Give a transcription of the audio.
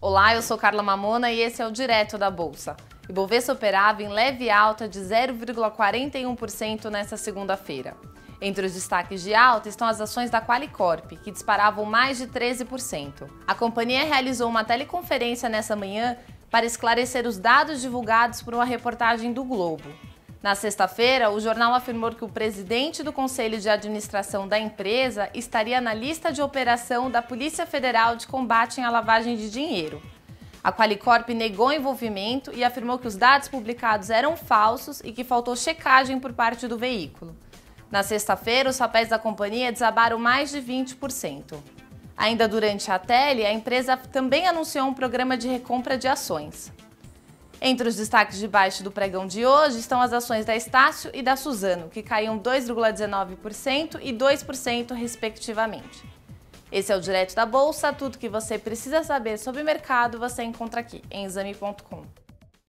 Olá, eu sou Carla Mamona e esse é o Direto da Bolsa. Ibovespa operava em leve alta de 0,41% nesta segunda-feira. Entre os destaques de alta estão as ações da Qualicorp, que disparavam mais de 13%. A companhia realizou uma teleconferência nessa manhã para esclarecer os dados divulgados por uma reportagem do Globo. Na sexta-feira, o jornal afirmou que o presidente do Conselho de Administração da empresa estaria na lista de operação da Polícia Federal de Combate à Lavagem de Dinheiro. A Qualicorp negou envolvimento e afirmou que os dados publicados eram falsos e que faltou checagem por parte do veículo. Na sexta-feira, os papéis da companhia desabaram mais de 20%. Ainda durante a tele, a empresa também anunciou um programa de recompra de ações. Entre os destaques de baixo do pregão de hoje estão as ações da Estácio e da Suzano, que caíam 2,19% e 2%, respectivamente. Esse é o Direto da Bolsa, tudo que você precisa saber sobre o mercado você encontra aqui em exame.com.